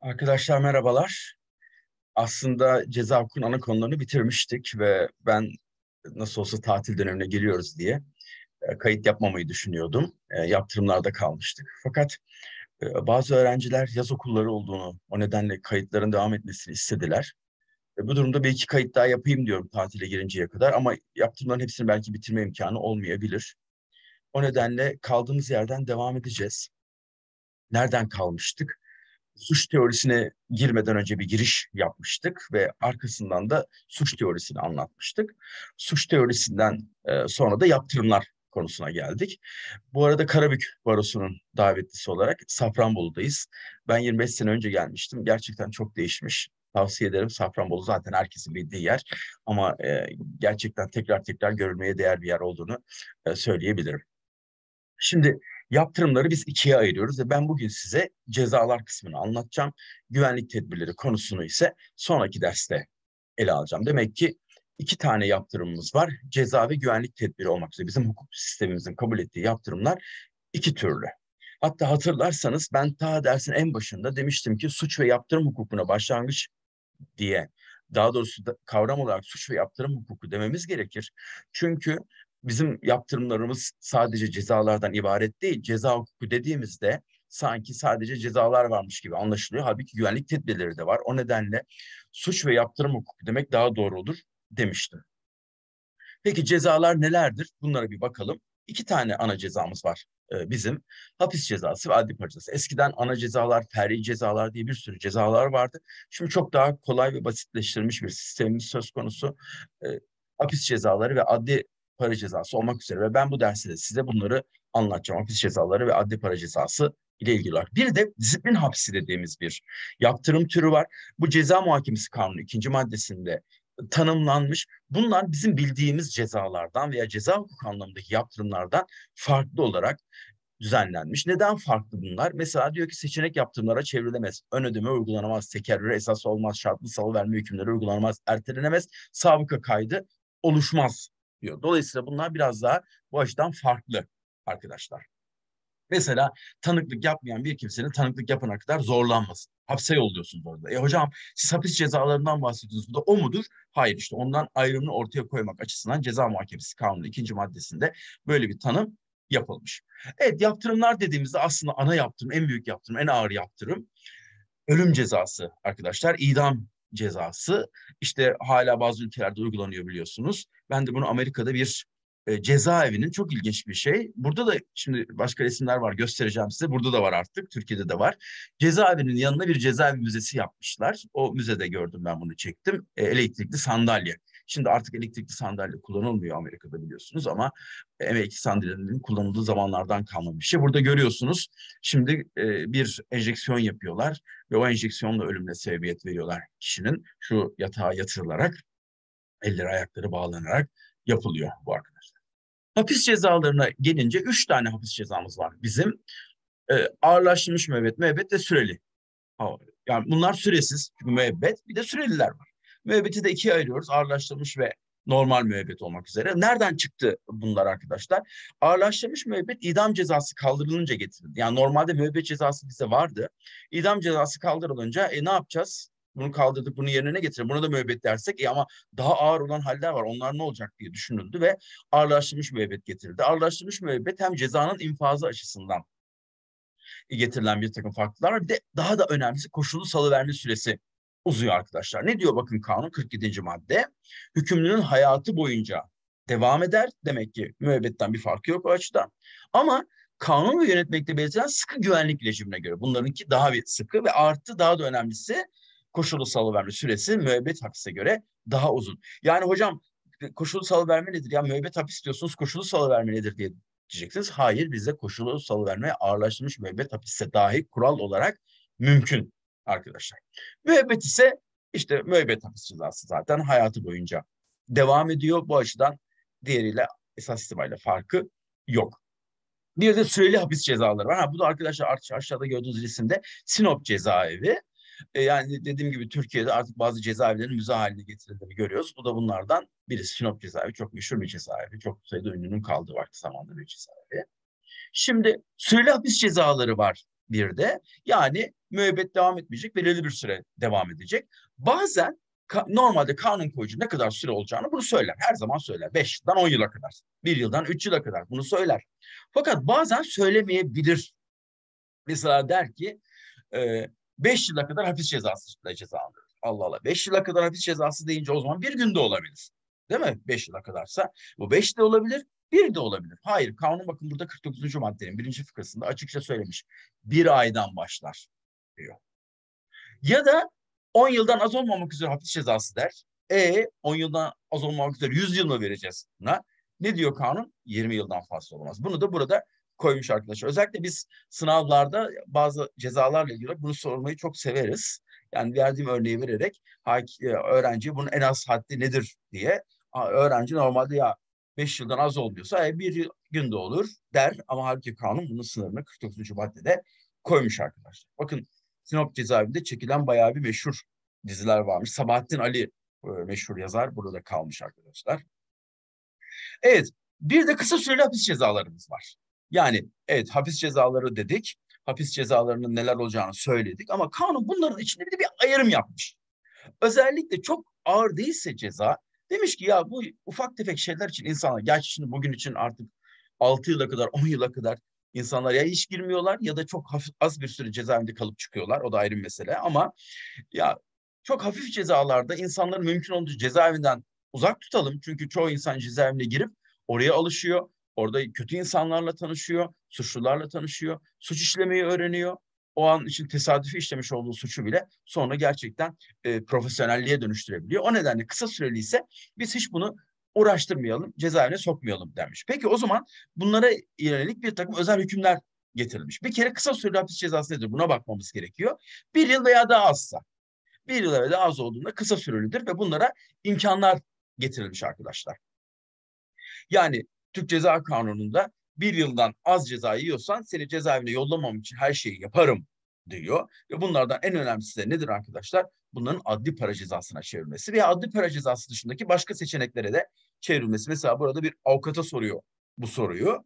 Arkadaşlar merhabalar. Aslında ceza hukukun ana konularını bitirmiştik ve ben nasıl olsa tatil dönemine giriyoruz diye e, kayıt yapmamayı düşünüyordum. E, yaptırımlarda kalmıştık. Fakat e, bazı öğrenciler yaz okulları olduğunu, o nedenle kayıtların devam etmesini istediler. Bu durumda bir iki kayıt daha yapayım diyorum tatile girinceye kadar ama yaptırımların hepsini belki bitirme imkanı olmayabilir. O nedenle kaldığımız yerden devam edeceğiz. Nereden kalmıştık? Suç teorisine girmeden önce bir giriş yapmıştık ve arkasından da suç teorisini anlatmıştık. Suç teorisinden e, sonra da yaptırımlar konusuna geldik. Bu arada Karabük Barosu'nun davetlisi olarak Safranbolu'dayız. Ben 25 sene önce gelmiştim. Gerçekten çok değişmiş. Tavsiye ederim. Safranbolu zaten herkesin bildiği yer. Ama e, gerçekten tekrar tekrar görülmeye değer bir yer olduğunu e, söyleyebilirim. Şimdi Yaptırımları biz ikiye ayırıyoruz ve ben bugün size cezalar kısmını anlatacağım. Güvenlik tedbirleri konusunu ise sonraki derste ele alacağım. Demek ki iki tane yaptırımımız var. Ceza ve güvenlik tedbiri olmak üzere bizim hukuk sistemimizin kabul ettiği yaptırımlar iki türlü. Hatta hatırlarsanız ben ta dersin en başında demiştim ki suç ve yaptırım hukukuna başlangıç diye daha doğrusu da kavram olarak suç ve yaptırım hukuku dememiz gerekir. Çünkü bizim yaptırımlarımız sadece cezalardan ibaret değil. Ceza hukuku dediğimizde sanki sadece cezalar varmış gibi anlaşılıyor. Halbuki güvenlik tedbirleri de var. O nedenle suç ve yaptırım hukuku demek daha doğru olur demiştim. Peki cezalar nelerdir? Bunlara bir bakalım. İki tane ana cezamız var e, bizim. Hapis cezası ve adli para cezası. Eskiden ana cezalar, ferri cezalar diye bir sürü cezalar vardı. Şimdi çok daha kolay ve basitleştirilmiş bir sistemimiz söz konusu. E, hapis cezaları ve adli para cezası olmak üzere ve ben bu derste de size bunları anlatacağım. Hapis cezaları ve adli para cezası ile ilgili olarak. Bir de disiplin hapsi dediğimiz bir yaptırım türü var. Bu ceza muhakemesi kanunu ikinci maddesinde tanımlanmış. Bunlar bizim bildiğimiz cezalardan veya ceza hukuk anlamındaki yaptırımlardan farklı olarak düzenlenmiş. Neden farklı bunlar? Mesela diyor ki seçenek yaptırımlara çevrilemez, ön ödeme uygulanamaz, tekerrüre esas olmaz, şartlı salı verme hükümleri uygulanamaz, ertelenemez, sabıka kaydı oluşmaz diyor. Dolayısıyla bunlar biraz daha bu açıdan farklı arkadaşlar. Mesela tanıklık yapmayan bir kimsenin tanıklık yapana kadar zorlanmasın. Hapse yolluyorsunuz orada. E hocam siz hapis cezalarından bahsediyorsunuz. Bu da o mudur? Hayır işte ondan ayrımını ortaya koymak açısından ceza muhakemesi kanunu ikinci maddesinde böyle bir tanım yapılmış. Evet yaptırımlar dediğimizde aslında ana yaptırım, en büyük yaptırım, en ağır yaptırım ölüm cezası arkadaşlar. idam cezası işte hala bazı ülkelerde uygulanıyor biliyorsunuz. Ben de bunu Amerika'da bir e, cezaevinin çok ilginç bir şey. Burada da şimdi başka resimler var göstereceğim size. Burada da var artık. Türkiye'de de var. Cezaevinin yanına bir cezaevi müzesi yapmışlar. O müzede gördüm ben bunu çektim. E, elektrikli sandalye. Şimdi artık elektrikli sandalye kullanılmıyor Amerika'da biliyorsunuz ama elektrikli sandalyenin kullanıldığı zamanlardan kalma bir şey. Burada görüyorsunuz şimdi e, bir enjeksiyon yapıyorlar ve o enjeksiyonla ölümle sebebiyet veriyorlar kişinin şu yatağa yatırılarak elleri ayakları bağlanarak yapılıyor bu arkadaşlar. Hapis cezalarına gelince üç tane hapis cezamız var bizim. Ee, ağırlaştırılmış müebbet, müebbet ve süreli. Yani bunlar süresiz çünkü müebbet bir de süreliler var. Müebbeti de ikiye ayırıyoruz. Ağırlaştırılmış ve normal müebbet olmak üzere. Nereden çıktı bunlar arkadaşlar? Ağırlaştırılmış müebbet idam cezası kaldırılınca getirildi. Yani normalde müebbet cezası bize vardı. İdam cezası kaldırılınca e, ne yapacağız? Bunu kaldırdık, bunu yerine ne getirelim? Buna da müebbet dersek e ama daha ağır olan haller var. Onlar ne olacak diye düşünüldü ve ağırlaştırılmış müebbet getirildi. Ağırlaştırılmış müebbet hem cezanın infazı açısından getirilen bir takım farklılar var. Bir de daha da önemlisi koşullu salıverme süresi uzuyor arkadaşlar. Ne diyor bakın kanun 47. madde? Hükümlünün hayatı boyunca devam eder. Demek ki müebbetten bir farkı yok o açıdan. Ama kanun ve yönetmekte belirtilen sıkı güvenlik rejimine göre. Bunlarınki daha bir sıkı ve artı daha da önemlisi koşulu salıverme süresi müebbet hapise göre daha uzun. Yani hocam koşulu salıverme nedir? Ya müebbet hapis diyorsunuz koşulu salıverme nedir diye diyeceksiniz. Hayır bizde koşulu salıverme ağırlaştırmış müebbet hapiste dahi kural olarak mümkün arkadaşlar. Müebbet ise işte müebbet hapis cezası zaten hayatı boyunca devam ediyor. Bu açıdan diğeriyle esas itibariyle farkı yok. Bir de süreli hapis cezaları var. Ha, bu da arkadaşlar aşağıda gördüğünüz resimde Sinop cezaevi. E, yani dediğim gibi Türkiye'de artık bazı cezaevlerin müze haline getirildiğini görüyoruz. Bu da bunlardan birisi. Sinop cezaevi çok meşhur bir cezaevi. Çok sayıda ünlünün kaldığı vakti zamanda bir cezaevi. Şimdi süreli hapis cezaları var bir de. Yani müebbet devam etmeyecek, belirli bir süre devam edecek. Bazen ka normalde kanun koyucu ne kadar süre olacağını bunu söyler. Her zaman söyler. 5 yıldan 10 yıla kadar, 1 yıldan 3 yıla kadar bunu söyler. Fakat bazen söylemeyebilir. Mesela der ki 5 e, yıla kadar hapis cezası cezalandırır. Allah Allah. 5 yıla kadar hapis cezası deyince o zaman bir günde olabilir. Değil mi? 5 yıla kadarsa. Bu 5 de olabilir, bir de olabilir. Hayır, kanun bakın burada 49. maddenin birinci fıkrasında açıkça söylemiş. Bir aydan başlar diyor. Ya da 10 yıldan az olmamak üzere hapis cezası der. E 10 yıldan az olmamak üzere 100 yıl mı vereceğiz buna? Ne diyor kanun? 20 yıldan fazla olmaz. Bunu da burada koymuş arkadaşlar. Özellikle biz sınavlarda bazı cezalarla ilgili bunu sormayı çok severiz. Yani verdiğim örneği vererek e, öğrenciye bunun en az haddi nedir diye öğrenci normalde ya 5 yıldan az olmuyorsa e, bir günde olur der ama halbuki kanun bunun sınırını 49. maddede koymuş arkadaşlar. Bakın Sinop cezaevinde çekilen bayağı bir meşhur diziler varmış. Sabahattin Ali e, meşhur yazar burada kalmış arkadaşlar. Evet bir de kısa süreli hapis cezalarımız var. Yani evet hapis cezaları dedik. Hapis cezalarının neler olacağını söyledik ama kanun bunların içinde bir de bir ayrım yapmış. Özellikle çok ağır değilse ceza demiş ki ya bu ufak tefek şeyler için insanlar gerçi şimdi bugün için artık 6 yıla kadar 10 yıla kadar insanlar ya hiç girmiyorlar ya da çok hafif, az bir süre cezaevinde kalıp çıkıyorlar. O da ayrı bir mesele ama ya çok hafif cezalarda insanları mümkün olduğunca cezaevinden uzak tutalım. Çünkü çoğu insan cezaevine girip oraya alışıyor. Orada kötü insanlarla tanışıyor, suçlularla tanışıyor, suç işlemeyi öğreniyor. O an için tesadüfi işlemiş olduğu suçu bile sonra gerçekten e, profesyonelliğe dönüştürebiliyor. O nedenle kısa süreli ise biz hiç bunu uğraştırmayalım, cezaevine sokmayalım demiş. Peki o zaman bunlara yönelik bir takım özel hükümler getirilmiş. Bir kere kısa süreli hapis cezası nedir? Buna bakmamız gerekiyor. Bir yıl veya daha azsa. Bir yıl veya daha az olduğunda kısa sürelidir ve bunlara imkanlar getirilmiş arkadaşlar. Yani Türk Ceza Kanunu'nda bir yıldan az ceza yiyorsan seni cezaevine yollamam için her şeyi yaparım diyor. Ve bunlardan en önemlisi de nedir arkadaşlar? Bunların adli para cezasına çevrilmesi veya adli para cezası dışındaki başka seçeneklere de çevrilmesi. Mesela burada bir avukata soruyor bu soruyu.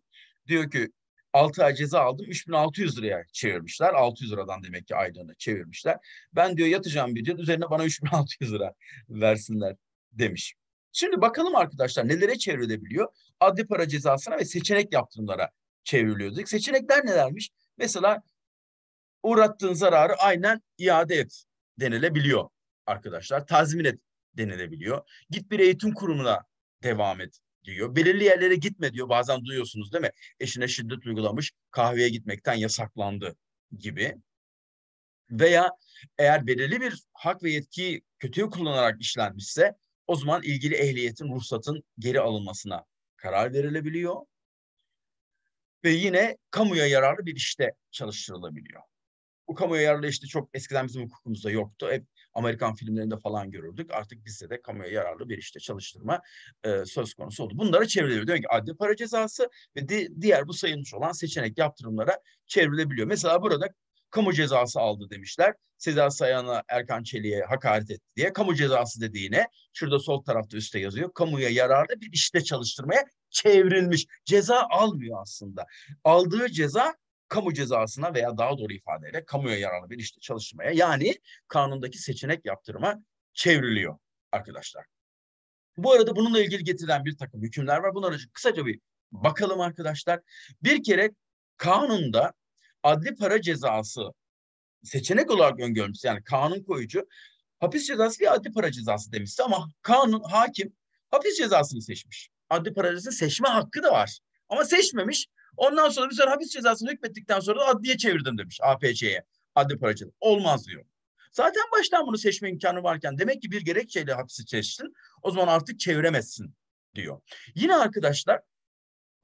Diyor ki 6 ay ceza aldım 3600 liraya çevirmişler. 600 liradan demek ki aylığını çevirmişler. Ben diyor yatacağım bir yıl üzerine bana 3600 lira versinler demiş. Şimdi bakalım arkadaşlar nelere çevrilebiliyor? Adli para cezasına ve seçenek yaptırımlara çevriliyor. Seçenekler nelermiş? Mesela uğrattığın zararı aynen iade et denilebiliyor arkadaşlar. Tazmin et denilebiliyor. Git bir eğitim kurumuna devam et diyor. Belirli yerlere gitme diyor. Bazen duyuyorsunuz değil mi? Eşine şiddet uygulamış, kahveye gitmekten yasaklandı gibi. Veya eğer belirli bir hak ve yetkiyi kötüye kullanarak işlenmişse o zaman ilgili ehliyetin, ruhsatın geri alınmasına karar verilebiliyor. Ve yine kamuya yararlı bir işte çalıştırılabiliyor. Bu kamuya yararlı işte çok eskiden bizim hukukumuzda yoktu. Hep Amerikan filmlerinde falan görürdük. Artık bizde de kamuya yararlı bir işte çalıştırma e, söz konusu oldu. Bunlara çevriliyor. Demek ki adli para cezası ve di diğer bu sayılmış olan seçenek yaptırımlara çevrilebiliyor. Mesela burada kamu cezası aldı demişler. Sezer Sayan'a Erkan Çelik'e hakaret etti diye. Kamu cezası dediğine şurada sol tarafta üstte yazıyor. Kamuya yararlı bir işte çalıştırmaya çevrilmiş. Ceza almıyor aslında. Aldığı ceza kamu cezasına veya daha doğru ifadeyle kamuya yararlı bir işte çalıştırmaya yani kanundaki seçenek yaptırıma çevriliyor arkadaşlar. Bu arada bununla ilgili getirilen bir takım hükümler var. Bunlara kısaca bir bakalım arkadaşlar. Bir kere kanunda adli para cezası seçenek olarak öngörmüş. Yani kanun koyucu hapis cezası ve adli para cezası demişti ama kanun hakim hapis cezasını seçmiş. Adli para cezası seçme hakkı da var. Ama seçmemiş. Ondan sonra bir sonra hapis cezasını hükmettikten sonra da adliye çevirdim demiş APC'ye. Adli para cezası. Olmaz diyor. Zaten baştan bunu seçme imkanı varken demek ki bir gerekçeyle hapisi seçtin. O zaman artık çeviremezsin diyor. Yine arkadaşlar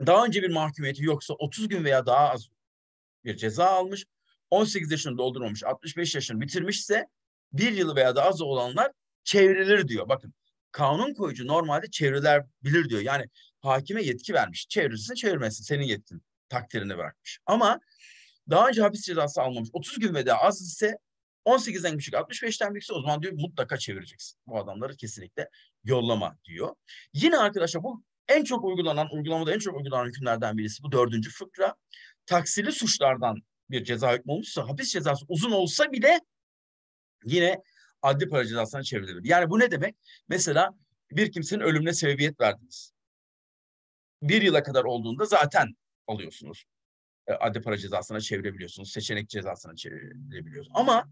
daha önce bir mahkumiyeti yoksa 30 gün veya daha az bir ceza almış. 18 yaşını doldurmamış, 65 yaşını bitirmişse bir yılı veya daha az olanlar çevrilir diyor. Bakın kanun koyucu normalde çevriler bilir diyor. Yani hakime yetki vermiş. Çevirirsin çevirmesin senin yetkin takdirini bırakmış. Ama daha önce hapis cezası almamış 30 gün ve daha az ise 18'den küçük 65'ten büyükse o zaman diyor mutlaka çevireceksin. Bu adamları kesinlikle yollama diyor. Yine arkadaşlar bu en çok uygulanan, uygulamada en çok uygulanan hükümlerden birisi bu dördüncü fıkra taksirli suçlardan bir ceza hükmü olmuşsa hapis cezası uzun olsa bile yine adli para cezasına çevrilebilir. Yani bu ne demek? Mesela bir kimsenin ölümüne sebebiyet verdiniz. Bir yıla kadar olduğunda zaten alıyorsunuz. E, adli para cezasına çevirebiliyorsunuz. Seçenek cezasına çevirebiliyorsunuz. Ama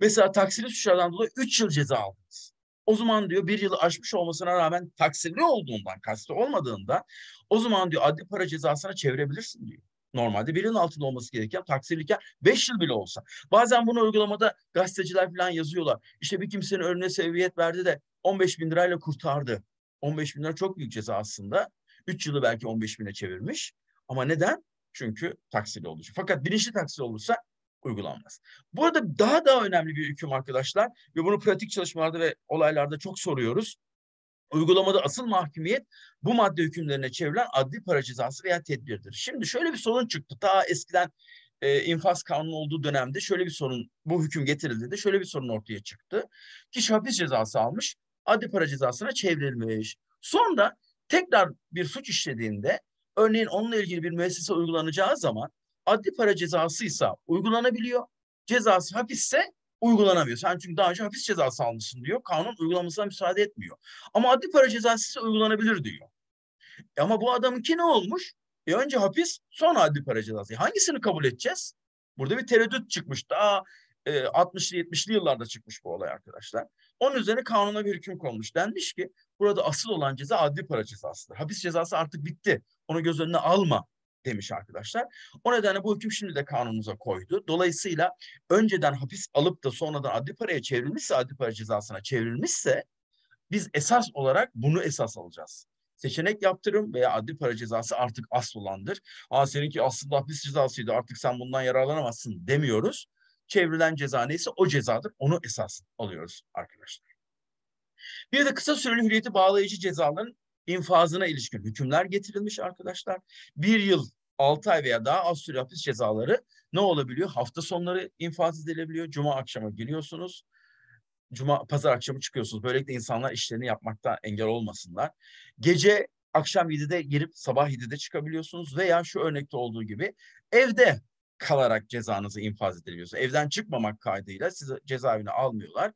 mesela taksirli suçlardan dolayı 3 yıl ceza aldınız. O zaman diyor bir yılı aşmış olmasına rağmen taksirli olduğundan, kastı olmadığında o zaman diyor adli para cezasına çevirebilirsin diyor. Normalde bir yılın altında olması gereken taksirliyken beş yıl bile olsa. Bazen bunu uygulamada gazeteciler falan yazıyorlar. İşte bir kimsenin ölümüne sebebiyet verdi de 15 bin lirayla kurtardı. 15 bin lira çok büyük ceza aslında. 3 yılı belki 15 bine çevirmiş. Ama neden? Çünkü taksirli olduğu için. Fakat bilinçli taksirli olursa uygulanmaz. Burada daha daha önemli bir hüküm arkadaşlar ve bunu pratik çalışmalarda ve olaylarda çok soruyoruz. Uygulamada asıl mahkumiyet bu madde hükümlerine çevrilen adli para cezası veya tedbirdir. Şimdi şöyle bir sorun çıktı. Ta eskiden e, infaz kanunu olduğu dönemde şöyle bir sorun, bu hüküm getirildiğinde şöyle bir sorun ortaya çıktı. Kişi hapis cezası almış, adli para cezasına çevrilmiş. Sonra tekrar bir suç işlediğinde, örneğin onunla ilgili bir müessese uygulanacağı zaman adli para cezası ise uygulanabiliyor. Cezası hapisse uygulanamıyor. Sen çünkü daha önce hapis cezası almışsın diyor. Kanun uygulamasına müsaade etmiyor. Ama adli para cezası uygulanabilir diyor. E ama bu adamınki ne olmuş? E önce hapis sonra adli para cezası. E hangisini kabul edeceğiz? Burada bir tereddüt çıkmış. Daha e, 60'lı 70'li yıllarda çıkmış bu olay arkadaşlar. Onun üzerine kanuna bir hüküm konmuş. Denmiş ki burada asıl olan ceza adli para cezasıdır. Hapis cezası artık bitti. Onu göz önüne alma demiş arkadaşlar. O nedenle bu hüküm şimdi de kanunumuza koydu. Dolayısıyla önceden hapis alıp da sonradan adli paraya çevrilmişse, adli para cezasına çevrilmişse biz esas olarak bunu esas alacağız. Seçenek yaptırım veya adli para cezası artık asıl olandır. Aa seninki aslında hapis cezasıydı artık sen bundan yararlanamazsın demiyoruz. Çevrilen ceza neyse o cezadır. Onu esas alıyoruz arkadaşlar. Bir de kısa süreli hürriyeti bağlayıcı cezaların infazına ilişkin hükümler getirilmiş arkadaşlar. Bir yıl, altı ay veya daha az süre hapis cezaları ne olabiliyor? Hafta sonları infaz edilebiliyor. Cuma akşamı giriyorsunuz. Cuma, pazar akşamı çıkıyorsunuz. Böylelikle insanlar işlerini yapmakta engel olmasınlar. Gece akşam 7'de girip sabah 7'de çıkabiliyorsunuz veya şu örnekte olduğu gibi evde kalarak cezanızı infaz edebiliyorsunuz. Evden çıkmamak kaydıyla sizi cezaevine almıyorlar.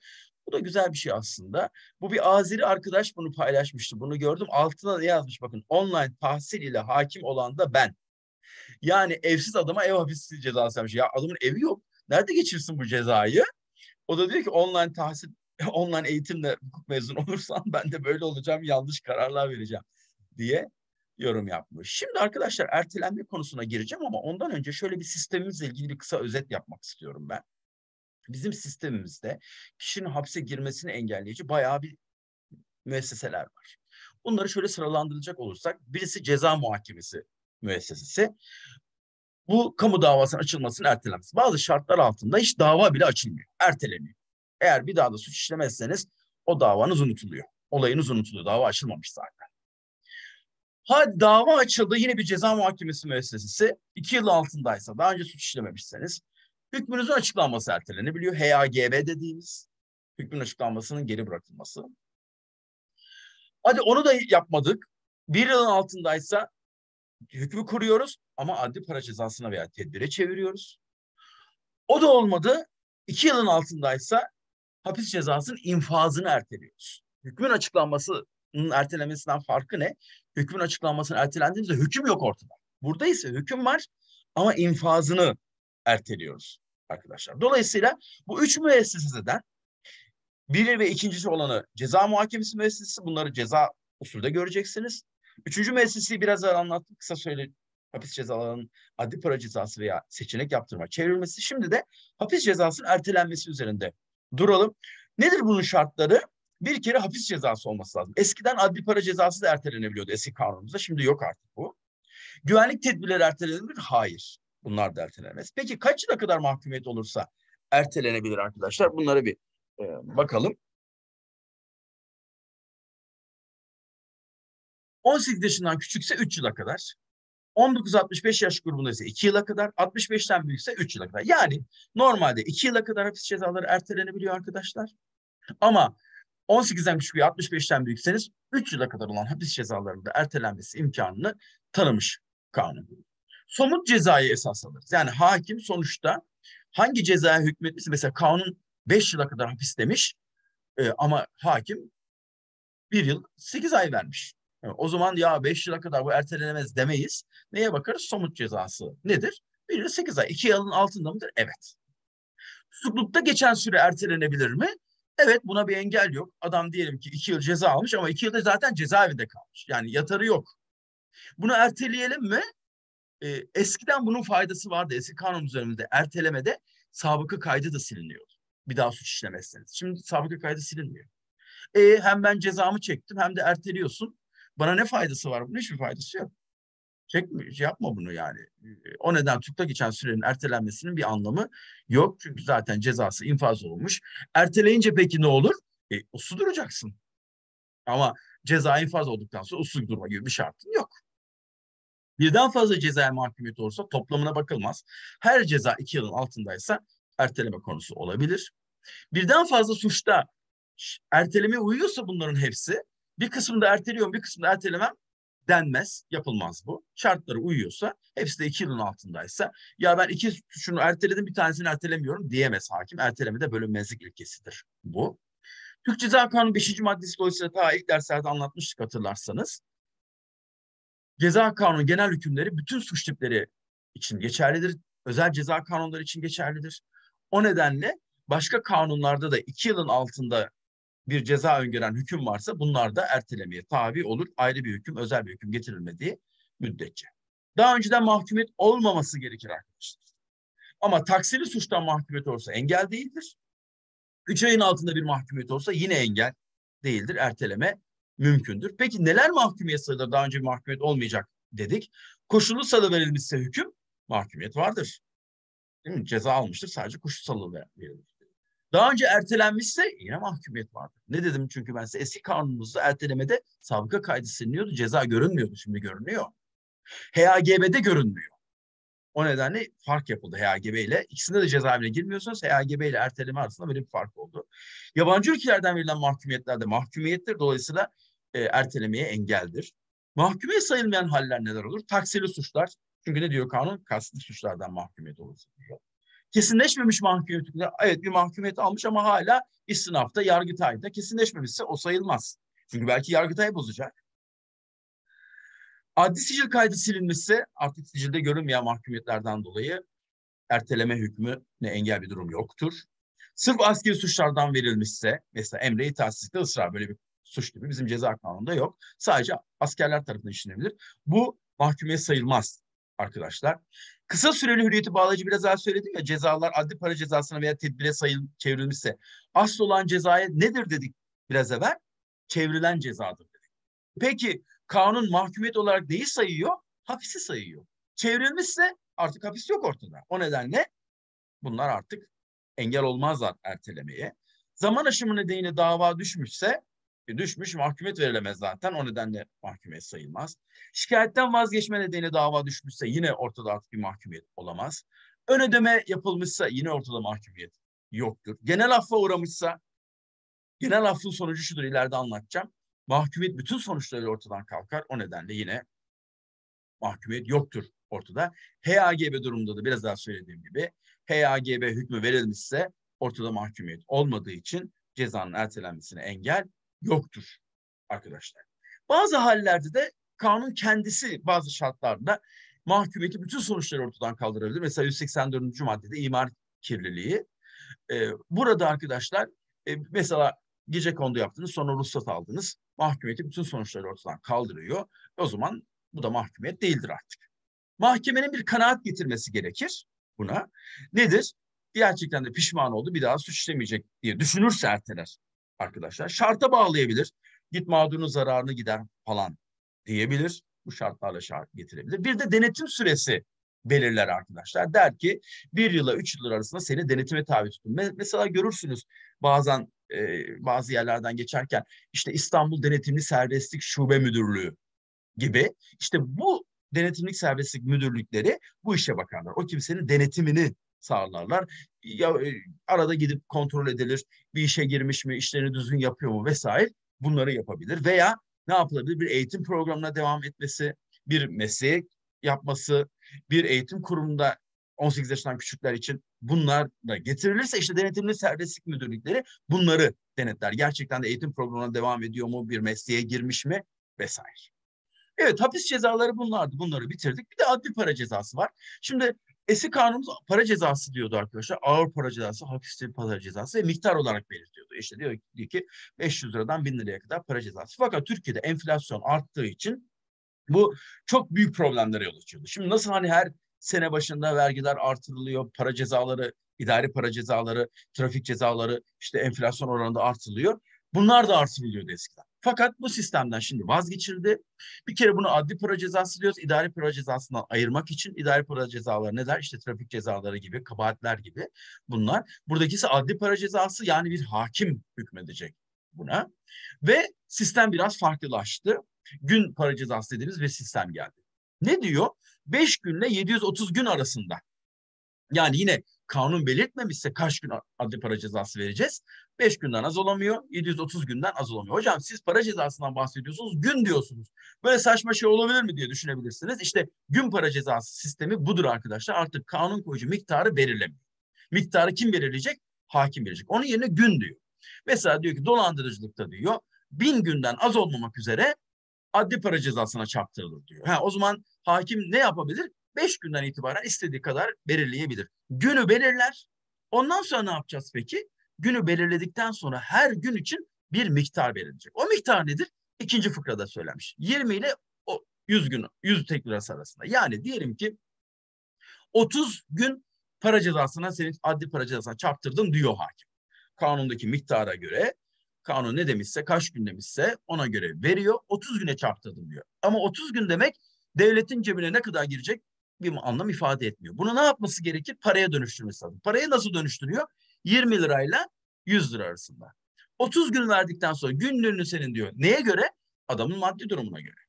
Bu da güzel bir şey aslında. Bu bir Azeri arkadaş bunu paylaşmıştı. Bunu gördüm. Altına ne yazmış bakın. Online tahsil ile hakim olan da ben. Yani evsiz adama ev hapisi cezası yapmış. Ya adamın evi yok. Nerede geçirsin bu cezayı? O da diyor ki online tahsil, online eğitimle mezun olursam ben de böyle olacağım, yanlış kararlar vereceğim diye yorum yapmış. Şimdi arkadaşlar ertelenme konusuna gireceğim ama ondan önce şöyle bir sistemimizle ilgili bir kısa özet yapmak istiyorum ben bizim sistemimizde kişinin hapse girmesini engelleyici bayağı bir müesseseler var. Bunları şöyle sıralandıracak olursak birisi ceza muhakemesi müessesesi. Bu kamu davasının açılmasını ertelemesi. Bazı şartlar altında hiç dava bile açılmıyor. Erteleniyor. Eğer bir daha da suç işlemezseniz o davanız unutuluyor. Olayınız unutuluyor. Dava açılmamış zaten. Hadi dava açıldı yine bir ceza muhakemesi müessesesi. iki yıl altındaysa daha önce suç işlememişseniz Hükmünüzün açıklanması ertelenebiliyor. HAGB dediğimiz hükmün açıklanmasının geri bırakılması. Hadi onu da yapmadık. Bir yılın altındaysa hükmü kuruyoruz ama adli para cezasına veya tedbire çeviriyoruz. O da olmadı. İki yılın altındaysa hapis cezasının infazını erteliyoruz. Hükmün açıklanmasının ertelemesinden farkı ne? Hükmün açıklanmasının ertelendiğinde hüküm yok ortada. Burada ise hüküm var ama infazını erteliyoruz arkadaşlar. Dolayısıyla bu üç müesseseden biri ve ikincisi olanı ceza muhakemesi müessesesi. Bunları ceza usulde göreceksiniz. Üçüncü müesseseyi biraz daha anlattım. Kısa söyle hapis cezalarının adli para cezası veya seçenek yaptırma çevrilmesi. Şimdi de hapis cezasının ertelenmesi üzerinde duralım. Nedir bunun şartları? Bir kere hapis cezası olması lazım. Eskiden adli para cezası da ertelenebiliyordu eski kanunumuzda. Şimdi yok artık bu. Güvenlik tedbirleri ertelenebilir? Hayır. Bunlar da ertelenemez. Peki kaç yıla kadar mahkumiyet olursa ertelenebilir arkadaşlar? Bunlara bir e, bakalım. 18 yaşından küçükse 3 yıla kadar. 19-65 yaş grubunda ise 2 yıla kadar, 65'ten büyükse 3 yıla kadar. Yani normalde 2 yıla kadar hapis cezaları ertelenebiliyor arkadaşlar. Ama 18'den küçük ve 65'ten büyükseniz 3 yıla kadar olan hapis cezalarının da ertelenmesi imkanını tanımış kanun. Somut cezayı esas alırız. Yani hakim sonuçta hangi cezaya hükmetmişse mesela kanun 5 yıla kadar hapis demiş e, ama hakim bir yıl sekiz ay vermiş. Yani o zaman ya beş yıla kadar bu ertelenemez demeyiz. Neye bakarız? Somut cezası nedir? Bir yıl sekiz ay. İki yılın altında mıdır? Evet. Tutuklukta geçen süre ertelenebilir mi? Evet buna bir engel yok. Adam diyelim ki iki yıl ceza almış ama iki yılda zaten cezaevinde kalmış. Yani yatarı yok. Bunu erteleyelim mi? Ee, eskiden bunun faydası vardı. Eski kanun üzerinde ertelemede sabıka kaydı da siliniyordu. Bir daha suç işlemezseniz. Şimdi sabıka kaydı silinmiyor. E, hem ben cezamı çektim hem de erteliyorsun. Bana ne faydası var bunun? Hiçbir faydası yok. Çekme, yapma bunu yani. O neden tutukta geçen sürenin ertelenmesinin bir anlamı yok. Çünkü zaten cezası infaz olmuş. Erteleyince peki ne olur? E, uslu duracaksın. Ama ceza infaz olduktan sonra uslu durma gibi bir şartın yok. Birden fazla cezaya mahkumiyet olursa toplamına bakılmaz. Her ceza iki yılın altındaysa erteleme konusu olabilir. Birden fazla suçta erteleme uyuyorsa bunların hepsi bir kısmında erteliyorum bir kısmında ertelemem denmez. Yapılmaz bu. Şartları uyuyorsa hepsi de iki yılın altındaysa ya ben iki şunu erteledim bir tanesini ertelemiyorum diyemez hakim. Erteleme de bölünmezlik ilkesidir bu. Türk Ceza Kanunu 5. maddesi dolayısıyla ta ilk derslerde anlatmıştık hatırlarsanız. Ceza Kanunu genel hükümleri bütün suç tipleri için geçerlidir. Özel ceza kanunları için geçerlidir. O nedenle başka kanunlarda da iki yılın altında bir ceza öngören hüküm varsa bunlar da ertelemeye tabi olur. Ayrı bir hüküm, özel bir hüküm getirilmediği müddetçe. Daha önceden mahkumiyet olmaması gerekir arkadaşlar. Ama taksiri suçtan mahkumiyet olursa engel değildir. Üç ayın altında bir mahkumiyet olsa yine engel değildir. Erteleme mümkündür. Peki neler mahkumiyet sayılır? Daha önce mahkumiyet olmayacak dedik. Koşullu salı verilmişse hüküm mahkumiyet vardır. Değil mi? Ceza almıştır sadece koşullu salı verilir. Daha önce ertelenmişse yine mahkumiyet vardı. Ne dedim çünkü ben size eski kanunumuzda ertelemede sabıka kaydı siliniyordu. Ceza görünmüyordu şimdi görünüyor. HAGB'de görünmüyor. O nedenle fark yapıldı HAGB ile. İkisinde de cezaevine girmiyorsunuz. HAGB ile erteleme arasında böyle bir fark oldu. Yabancı ülkelerden verilen mahkumiyetlerde mahkumiyettir. Dolayısıyla e, ertelemeye engeldir. Mahkumiyet sayılmayan haller neler olur? Taksirli suçlar. Çünkü ne diyor kanun? Kastlı suçlardan mahkumiyet olur diyor kesinleşmemiş mahkumiyet evet bir mahkumiyet almış ama hala istinafta, yargıtayda kesinleşmemişse o sayılmaz. Çünkü belki yargıtay bozacak. Adli sicil kaydı silinmişse artık sicilde görünmeyen mahkumiyetlerden dolayı erteleme hükmü ne engel bir durum yoktur. Sırf askeri suçlardan verilmişse mesela emre itaatsizlikte ısrar böyle bir suç gibi bizim ceza kanununda yok. Sadece askerler tarafından işlenebilir. Bu mahkumiyet sayılmaz arkadaşlar. Kısa süreli hürriyeti bağlayıcı biraz daha söyledim ya cezalar adli para cezasına veya tedbire sayıl çevrilmişse asıl olan cezaya nedir dedik biraz evvel? Çevrilen cezadır dedik. Peki kanun mahkumiyet olarak neyi sayıyor? Hapisi sayıyor. Çevrilmişse artık hapis yok ortada. O nedenle bunlar artık engel olmazlar ertelemeye. Zaman aşımı nedeniyle dava düşmüşse düşmüş mahkumiyet verilemez zaten. O nedenle mahkumiyet sayılmaz. Şikayetten vazgeçme nedeniyle dava düşmüşse yine ortada artık bir mahkumiyet olamaz. Ön ödeme yapılmışsa yine ortada mahkumiyet yoktur. Genel affa uğramışsa genel affın sonucu şudur ileride anlatacağım. Mahkumiyet bütün sonuçları ortadan kalkar. O nedenle yine mahkumiyet yoktur ortada. HAGB durumunda da biraz daha söylediğim gibi HAGB hükmü verilmişse ortada mahkumiyet olmadığı için cezanın ertelenmesine engel yoktur arkadaşlar. Bazı hallerde de kanun kendisi bazı şartlarda mahkumiyeti bütün sonuçları ortadan kaldırabilir. Mesela 184. maddede imar kirliliği. Ee, burada arkadaşlar e, mesela gece kondu yaptınız sonra ruhsat aldınız. Mahkumiyeti bütün sonuçları ortadan kaldırıyor. O zaman bu da mahkumiyet değildir artık. Mahkemenin bir kanaat getirmesi gerekir buna. Nedir? Gerçekten de pişman oldu bir daha suç işlemeyecek diye düşünürse erteler arkadaşlar. Şarta bağlayabilir. Git mağdurun zararını gider falan diyebilir. Bu şartlarla şart getirebilir. Bir de denetim süresi belirler arkadaşlar. Der ki bir yıla üç yıl arasında seni denetime tabi tutun. Mesela görürsünüz bazen e, bazı yerlerden geçerken işte İstanbul Denetimli Serbestlik Şube Müdürlüğü gibi işte bu denetimlik serbestlik müdürlükleri bu işe bakarlar. O kimsenin denetimini sağlarlar. Ya, e, arada gidip kontrol edilir. Bir işe girmiş mi, işlerini düzgün yapıyor mu vesaire bunları yapabilir. Veya ne yapılabilir? Bir eğitim programına devam etmesi, bir mesleğe yapması, bir eğitim kurumunda 18 yaşından küçükler için bunlar da getirilirse işte denetimli serbestlik müdürlükleri bunları denetler. Gerçekten de eğitim programına devam ediyor mu, bir mesleğe girmiş mi vesaire. Evet hapis cezaları bunlardı. Bunları bitirdik. Bir de adli para cezası var. Şimdi eski kanunumuz para cezası diyordu arkadaşlar. Ağır para cezası, hafif para cezası ve miktar olarak belirtiyordu. İşte diyor ki 500 liradan 1000 liraya kadar para cezası. Fakat Türkiye'de enflasyon arttığı için bu çok büyük problemlere yol açıyordu. Şimdi nasıl hani her sene başında vergiler artırılıyor, para cezaları, idari para cezaları, trafik cezaları işte enflasyon oranında artırılıyor. Bunlar da artırılıyordu eskiden. Fakat bu sistemden şimdi vazgeçildi. Bir kere bunu adli para cezası diyoruz. İdari para cezasından ayırmak için idari para cezaları ne der? İşte trafik cezaları gibi, kabahatler gibi bunlar. Buradakisi adli para cezası yani bir hakim hükmedecek buna. Ve sistem biraz farklılaştı. Gün para cezası dediğimiz bir sistem geldi. Ne diyor? 5 günle 730 gün arasında. Yani yine kanun belirtmemişse kaç gün adli para cezası vereceğiz? 5 günden az olamıyor, 730 günden az olamıyor. Hocam siz para cezasından bahsediyorsunuz, gün diyorsunuz. Böyle saçma şey olabilir mi diye düşünebilirsiniz. İşte gün para cezası sistemi budur arkadaşlar. Artık kanun koyucu miktarı belirlemiyor. Miktarı kim belirleyecek? Hakim belirleyecek. Onun yerine gün diyor. Mesela diyor ki dolandırıcılıkta diyor bin günden az olmamak üzere adli para cezasına çarptırılır diyor. Ha, o zaman hakim ne yapabilir? Beş günden itibaren istediği kadar belirleyebilir. Günü belirler. Ondan sonra ne yapacağız peki? Günü belirledikten sonra her gün için bir miktar belirleyecek. O miktar nedir? İkinci fıkrada söylemiş. 20 ile o 100 gün, 100 tek lirası arasında. Yani diyelim ki 30 gün para cezasına senin adli para cezasına çarptırdın diyor hakim. Kanundaki miktara göre kanun ne demişse kaç gün demişse ona göre veriyor. 30 güne çarptırdım diyor. Ama 30 gün demek devletin cebine ne kadar girecek bir anlam ifade etmiyor. Bunu ne yapması gerekir? Paraya dönüştürmesi lazım. Parayı nasıl dönüştürüyor? 20 lirayla 100 lira arasında. 30 gün verdikten sonra günlüğünü senin diyor. Neye göre? Adamın maddi durumuna göre.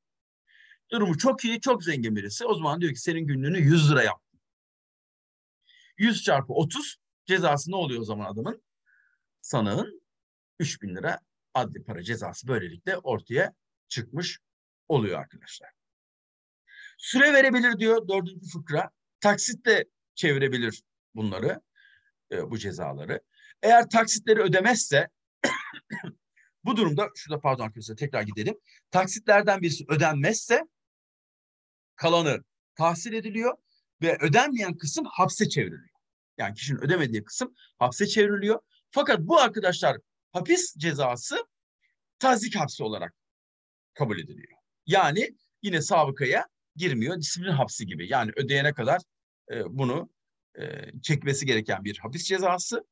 Durumu çok iyi, çok zengin birisi. O zaman diyor ki senin günlüğünü 100 lira yap. 100 çarpı 30 cezası ne oluyor o zaman adamın? Sanığın 3000 lira adli para cezası böylelikle ortaya çıkmış oluyor arkadaşlar. Süre verebilir diyor dördüncü fıkra. Taksitle çevirebilir bunları, e, bu cezaları. Eğer taksitleri ödemezse bu durumda, şurada pardon arkadaşlar tekrar gidelim. Taksitlerden birisi ödenmezse kalanı tahsil ediliyor ve ödenmeyen kısım hapse çevriliyor. Yani kişinin ödemediği kısım hapse çevriliyor. Fakat bu arkadaşlar hapis cezası tazik hapsi olarak kabul ediliyor. Yani yine sabıkaya girmiyor. Disiplin hapsi gibi. Yani ödeyene kadar e, bunu çekmesi gereken bir hapis cezası.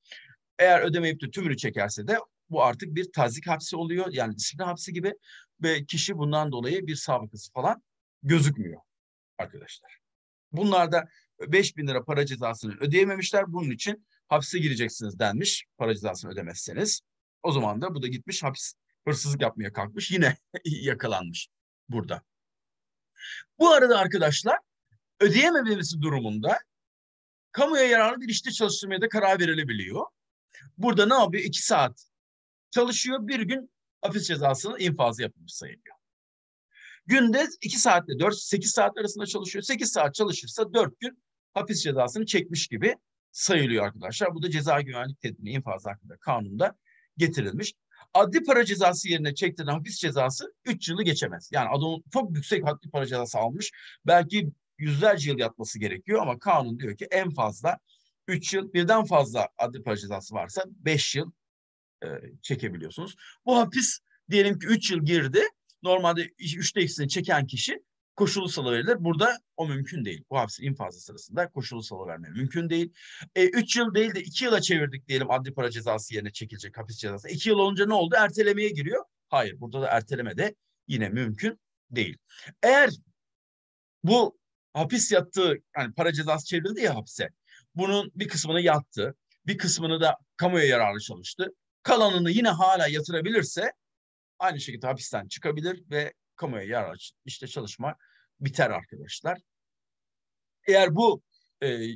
Eğer ödemeyip de tümünü çekerse de bu artık bir tazik hapsi oluyor. Yani disiplin hapsi gibi ve kişi bundan dolayı bir sabıkası falan gözükmüyor arkadaşlar. Bunlar da 5 bin lira para cezasını ödeyememişler. Bunun için hapse gireceksiniz denmiş para cezasını ödemezseniz. O zaman da bu da gitmiş hapis hırsızlık yapmaya kalkmış yine yakalanmış burada. Bu arada arkadaşlar ödeyememesi durumunda kamuya yararlı bir işte çalıştırmaya da karar verilebiliyor. Burada ne yapıyor? İki saat çalışıyor. Bir gün hapis cezasını infazı yapılmış sayılıyor. Günde iki saatle dört, sekiz saat arasında çalışıyor. Sekiz saat çalışırsa dört gün hapis cezasını çekmiş gibi sayılıyor arkadaşlar. Bu da ceza güvenlik tedbiri infazı hakkında kanunda getirilmiş. Adli para cezası yerine çektiren hapis cezası 3 yılı geçemez. Yani adam çok yüksek adli para cezası almış. Belki yüzlerce yıl yatması gerekiyor ama kanun diyor ki en fazla 3 yıl birden fazla adli para cezası varsa 5 yıl e, çekebiliyorsunuz. Bu hapis diyelim ki 3 yıl girdi. Normalde 3'te ikisini çeken kişi koşulu salıverilir. Burada o mümkün değil. Bu hapsin infazı sırasında koşulu salıverme mümkün değil. E, üç yıl değil de iki yıla çevirdik diyelim adli para cezası yerine çekilecek hapis cezası. İki yıl olunca ne oldu? Ertelemeye giriyor. Hayır burada da erteleme de yine mümkün değil. Eğer bu hapis yattığı yani para cezası çevrildi ya hapse. Bunun bir kısmını yattı. Bir kısmını da kamuya yararlı çalıştı. Kalanını yine hala yatırabilirse aynı şekilde hapisten çıkabilir ve kamuya yararlı işte çalışma biter arkadaşlar. Eğer bu e,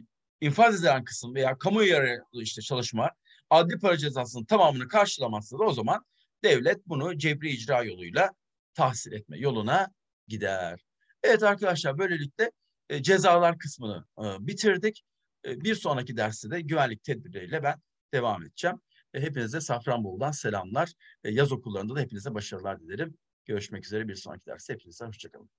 infaz edilen kısım veya kamuya yararlı işte çalışma adli para cezasının tamamını karşılamazsa da o zaman devlet bunu cebri icra yoluyla tahsil etme yoluna gider. Evet arkadaşlar böylelikle e, cezalar kısmını e, bitirdik. E, bir sonraki derste de güvenlik tedbirleriyle ben devam edeceğim. E, hepinize Safranbolu'dan selamlar. Yaz okullarında da hepinize başarılar dilerim. Görüşmek üzere bir sonraki derste. Hepinize hoşçakalın.